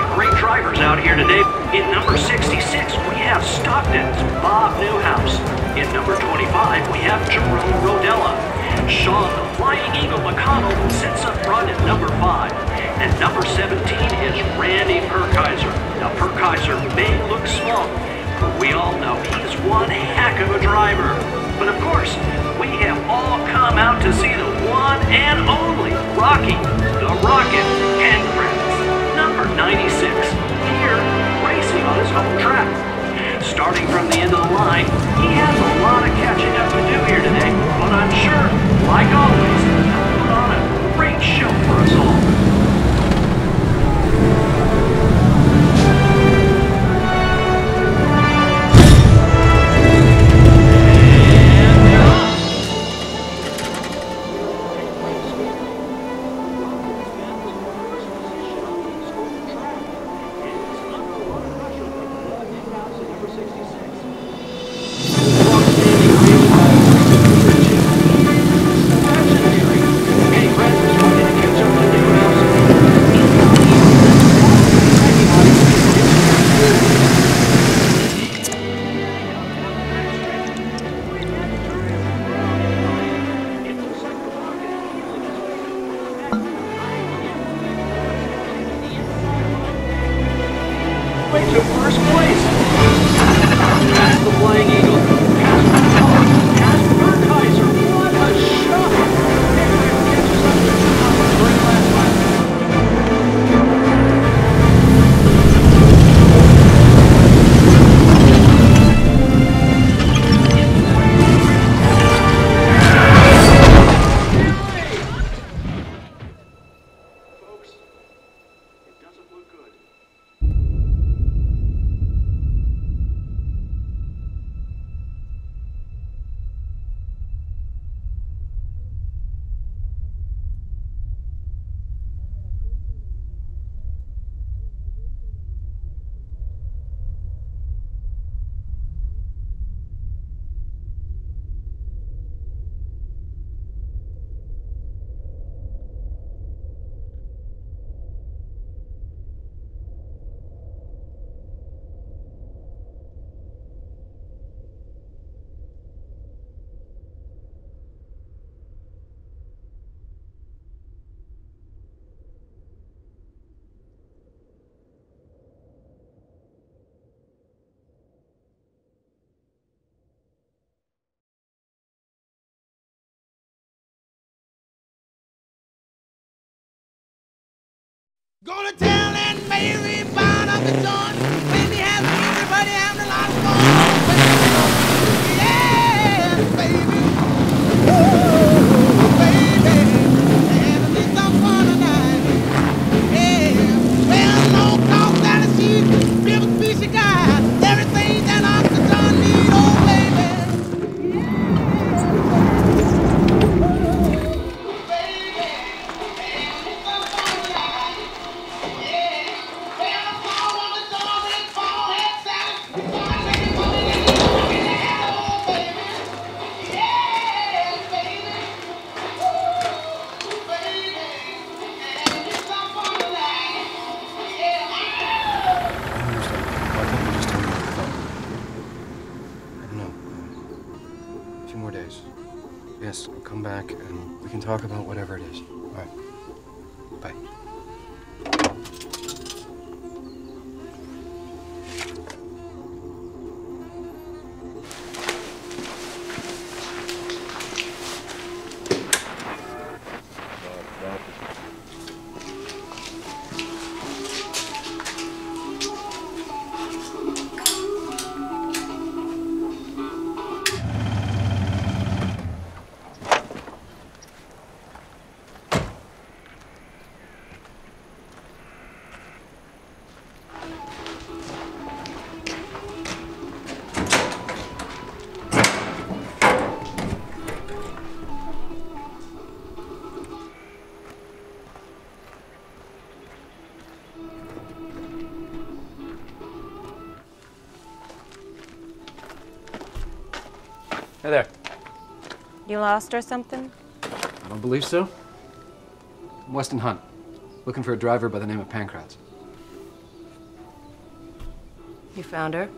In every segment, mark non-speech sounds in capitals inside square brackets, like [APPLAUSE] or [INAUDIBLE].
of great drivers out here today. In number 66, we have Stockton's Bob Newhouse. In number 25, we have Jerome Rodella. Sean the Flying Eagle McConnell sits up front at number 5. And number 17 is Randy Perkiser. Now, Perkiser may look small, but we all know he's one heck of a driver. But of course, we have all come out to see the one and only Rocky, the Rocket Pancratz, number 96, here racing on his home track. Starting from the end of the line, he has a lot of catching up to do here today, but I'm sure, like always, he'll put on a great show for us all. Gonna tell Aunt Mary about Uncle John. Talk about whatever You lost or something? I don't believe so. I'm Weston Hunt, looking for a driver by the name of Pancratz. You found her?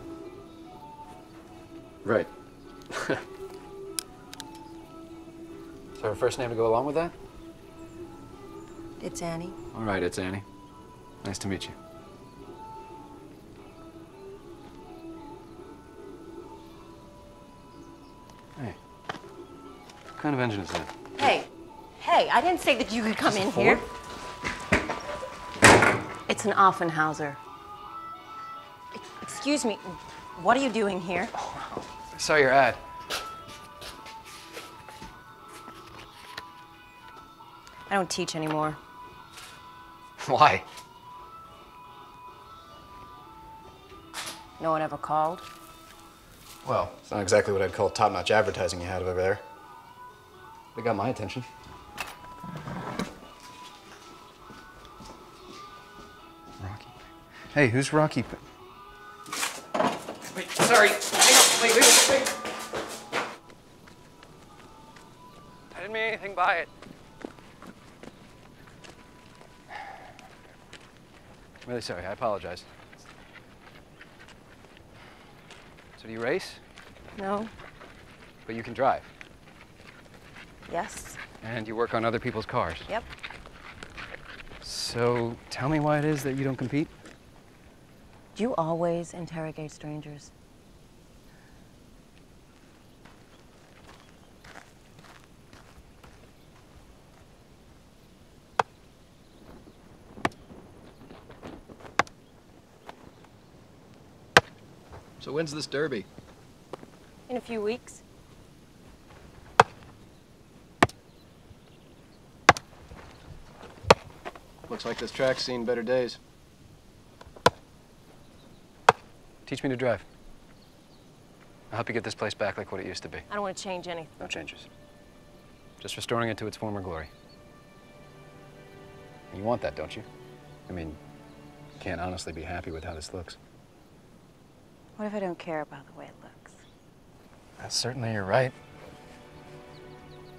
Right. [LAUGHS] Is there a first name to go along with that? It's Annie. All right, it's Annie. Nice to meet you. Kind of engine is that? Hey, hey, I didn't say that you could come in here. It's an Offenhauser. E- Excuse me, what are you doing here? Oh, I saw your ad. I don't teach anymore. [LAUGHS] Why? No one ever called. Well, it's not exactly what I'd call top-notch advertising you had over there. They got my attention. Rocky. Hey, who's Rocky? Wait, sorry. Hang on. Wait, wait, wait, wait. I didn't mean anything by it. I'm really sorry. I apologize. So do you race? No? But you can drive. Yes? And you work on other people's cars. Yep. So tell me why it is that you don't compete? Do you always interrogate strangers? So when's this derby? In a few weeks. Looks like this track's seen better days. Teach me to drive. I'll help you get this place back like what it used to be. I don't want to change anything. No changes. Just restoring it to its former glory. You want that, don't you? I mean, you can't honestly be happy with how this looks. What if I don't care about the way it looks? That's certainly you're right.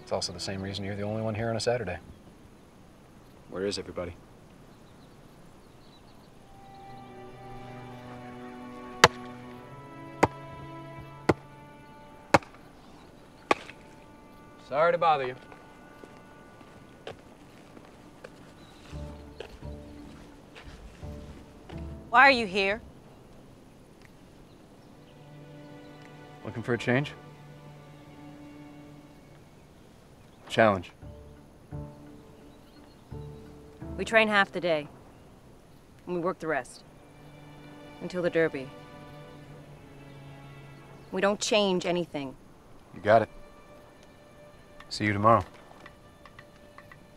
It's also the same reason you're the only one here on a Saturday. Where is everybody? Sorry to bother you. Why are you here? Looking for a change? Challenge. We train half the day, and we work the rest. Until the Derby. We don't change anything. You got it. See you tomorrow.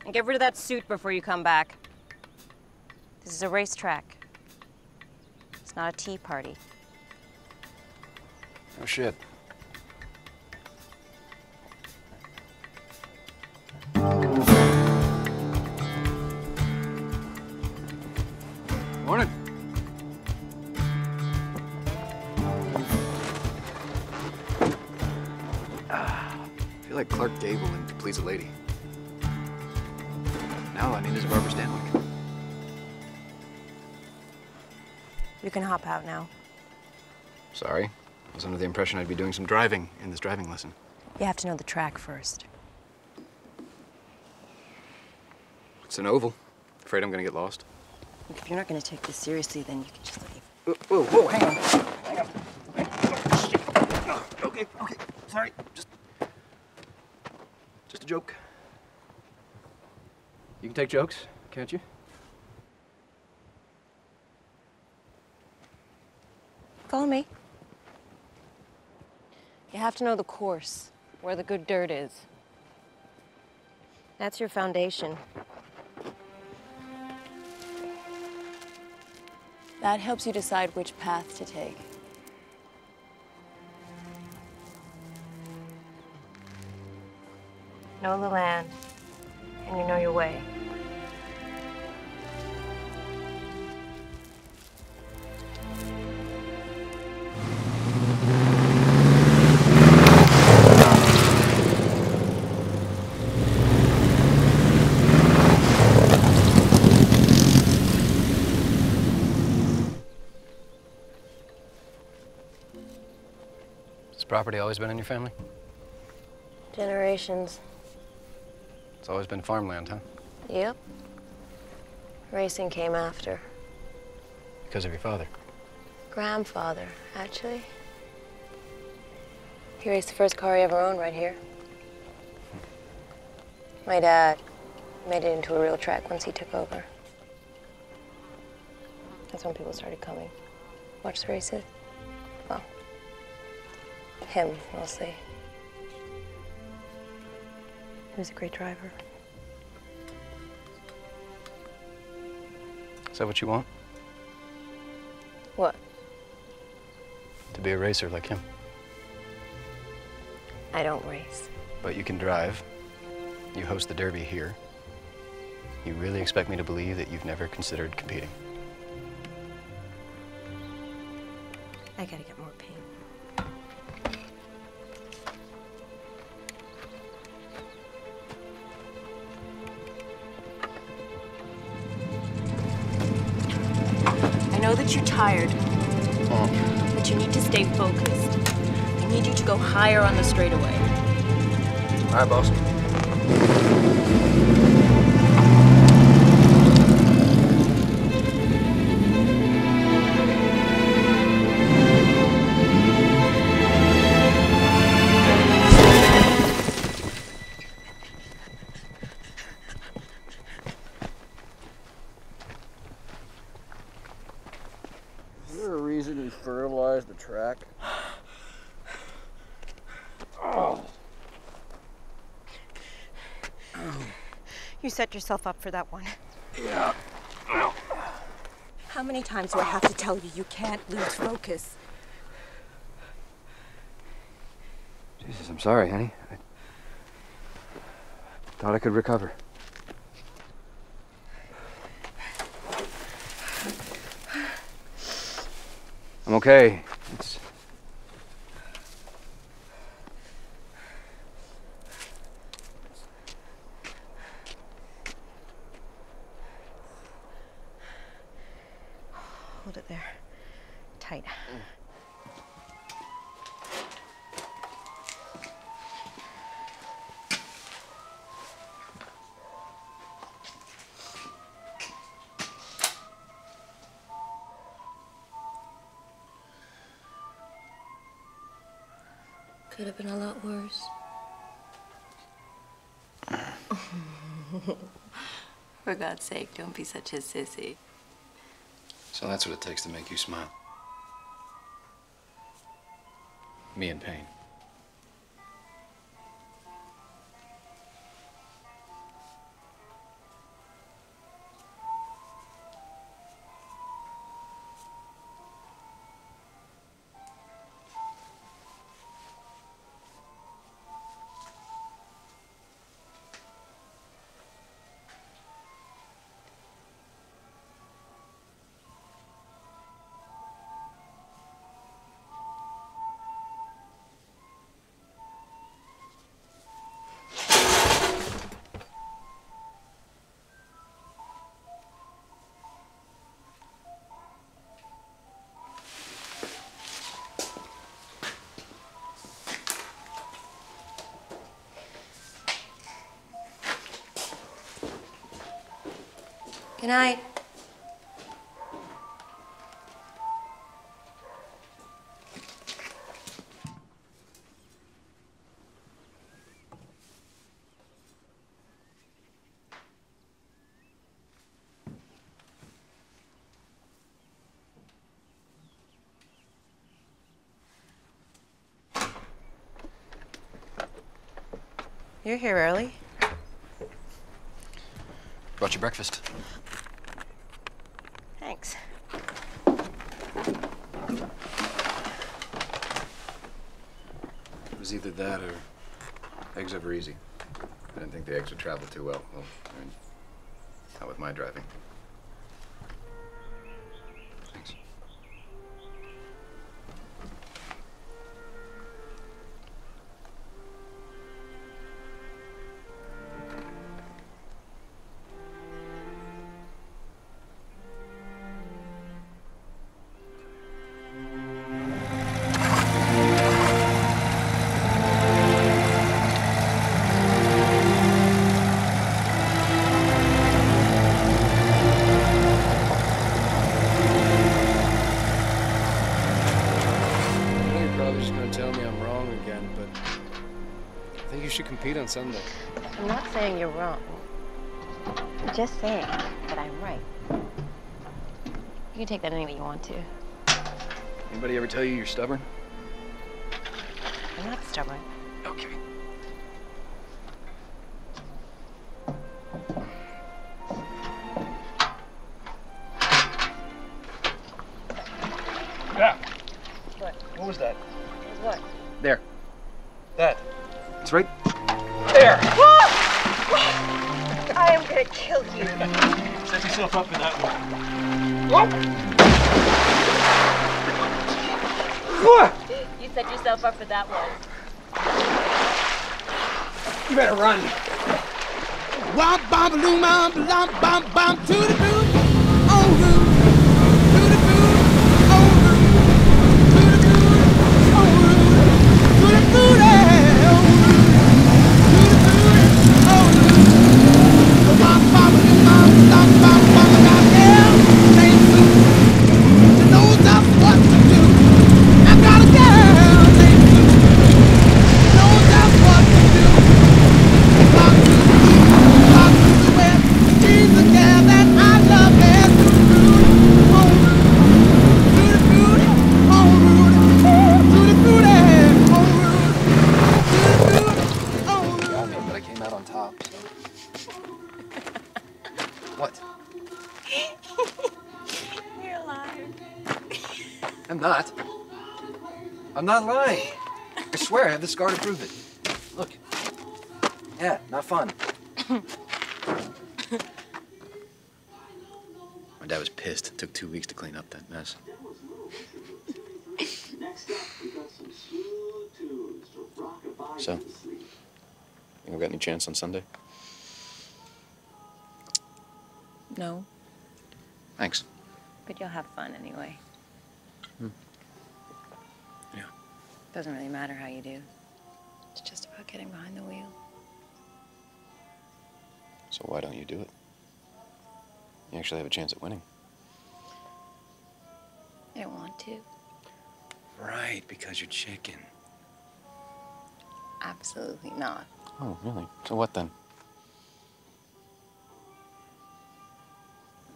And get rid of that suit before you come back. This is a racetrack. It's not a tea party. Oh shit. Lady. Now all I need is a Barbara Stanwyck. You can hop out now. Sorry. I was under the impression I'd be doing some driving in this driving lesson. You have to know the track first. It's an oval. Afraid I'm gonna get lost. Look, if you're not going to take this seriously, then you can just leave. Whoa, whoa, whoa, hang on. Hang on. Oh, shit. Oh, okay, okay. Sorry. Just. Joke. You can take jokes, can't you? Follow me. You have to know the course, where the good dirt is. That's your foundation. That helps you decide which path to take. know the land, and you know your way. property always been in your family? Generations. It's always been farmland, huh? Yep. Racing came after. Because of your father. Grandfather, actually. He raced the first car he ever owned right here. My dad made it into a real track once he took over. That's when people started coming. Watch the races. Well, him mostly. He was a great driver. Is that what you want? What? To be a racer like him. I don't race. But you can drive. You host the Derby here. You really expect me to believe that you've never considered competing? I gotta get more paint. Tired, oh. but you need to stay focused. I need you to go higher on the straightaway. All right, boss. Reason we fertilized the track? You set yourself up for that one. Yeah. How many times do I have to tell you you can't lose focus? Jesus, I'm sorry, honey. I thought I could recover. Okay. Could have been a lot worse. [LAUGHS] For God's sake, don't be such a sissy. so that's what it takes to make you smile. Me in pain. Good night. You're here early. Brought you breakfast. Thanks. It was either that or eggs over easy. I didn't think the eggs would travel too well. Well, I mean, not with my driving. Wrong again, but I think you should compete on Sunday. I'm not saying you're wrong. I'm just saying that I'm right. You can take that any way you want to. Anybody ever tell you you're stubborn? I'm not stubborn. Okay. Not lying. I swear I have the scar to prove it. Look. Yeah, not fun. My dad was pissed. It took two weeks to clean up that mess. So, you think we got any chance on Sunday? No, Thanks. but you'll have fun anyway. Doesn't really matter how you do. It's just about getting behind the wheel. So why don't you do it? You actually have a chance at winning. I don't want to. Right, because you're chicken. Absolutely not. Oh, really? So what then?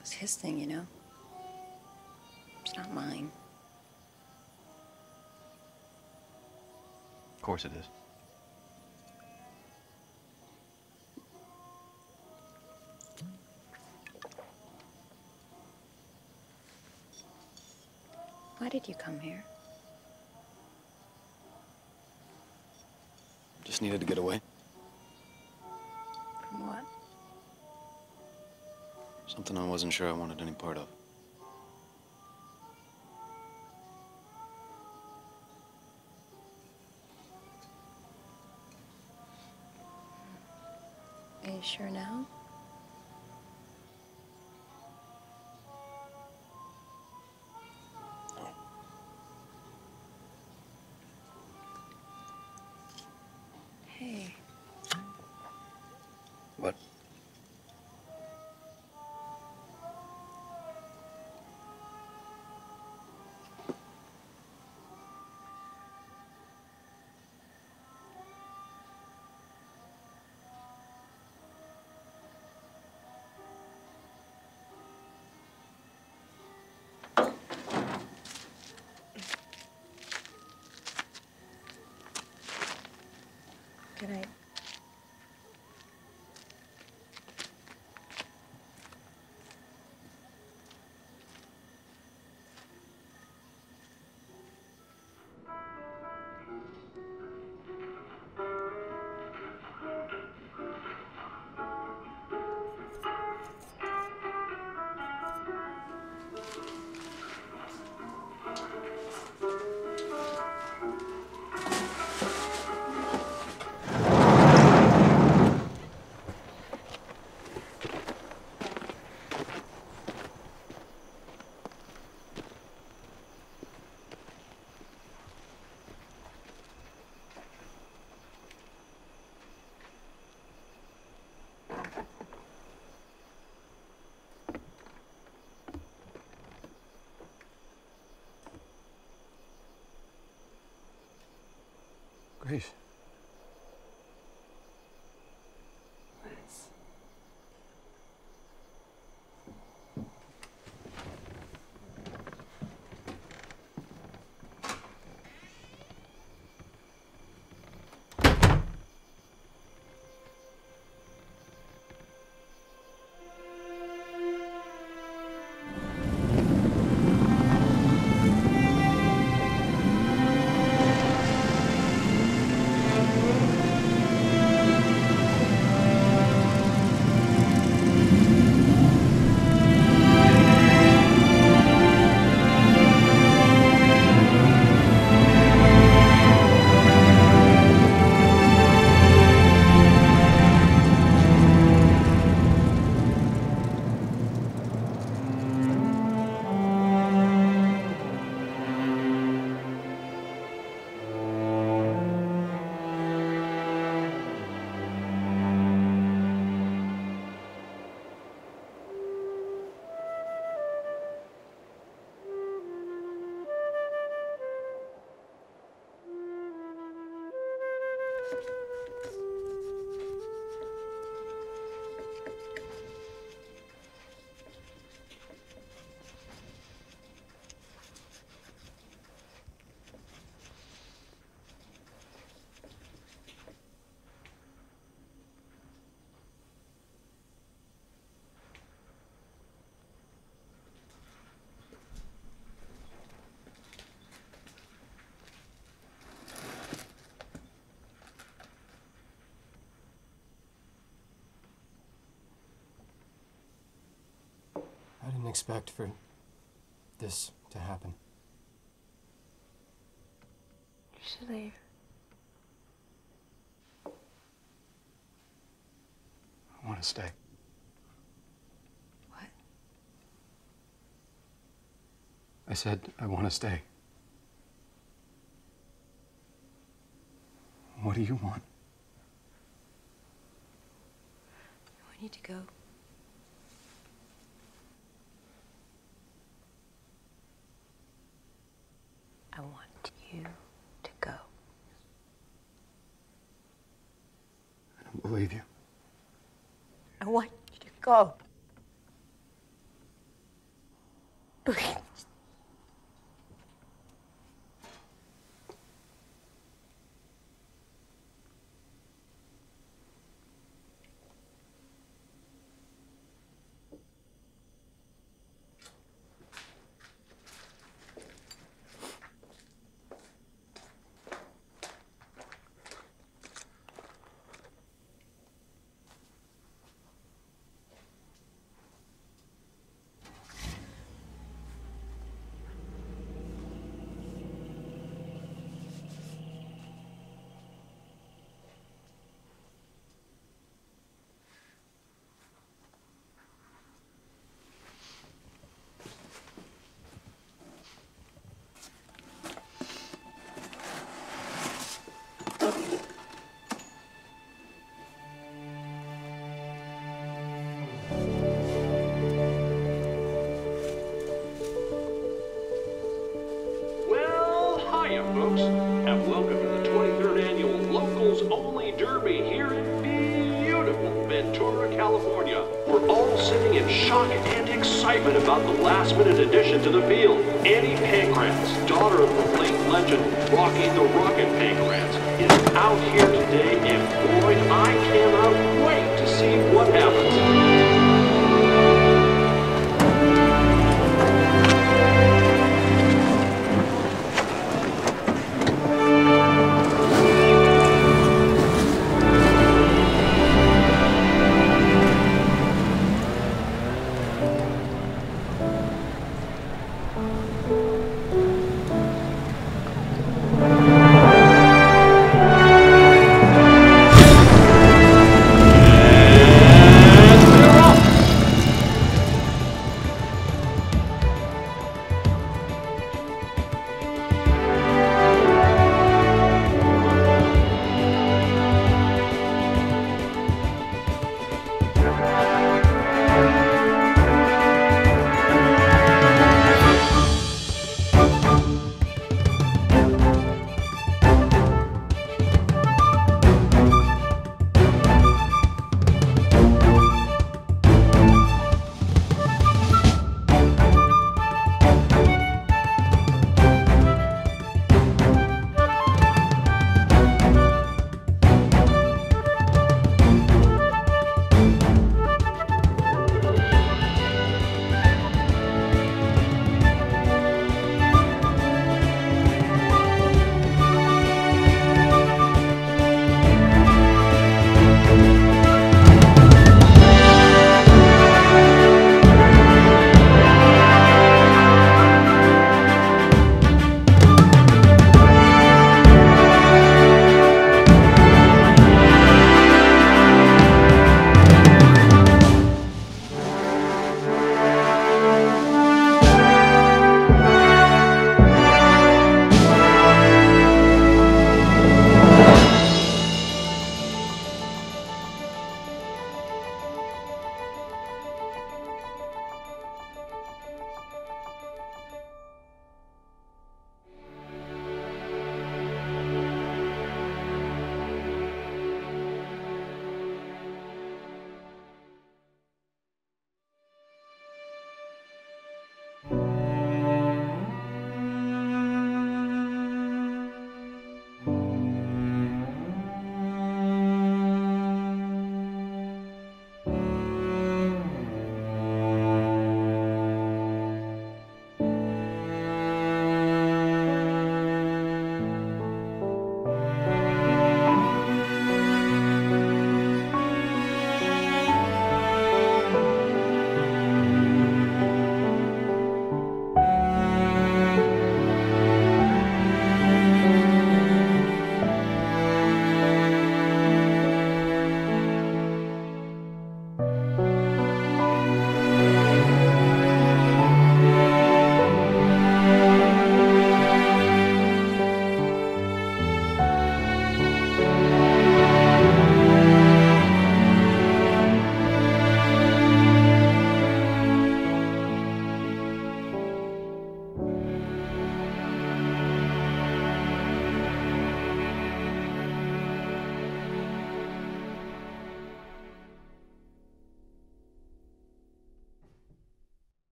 It's his thing, you know? It's not mine. Course it is. Why did you come here? Just needed to get away. From what? Something I wasn't sure I wanted any part of. Sure now? Good night. Expect for this to happen. You should leave. I want to stay. What? I said I want to stay. What do you want? I want you to go. I want you to go. I don't believe you. I want you to go. Please. [LAUGHS] I cannot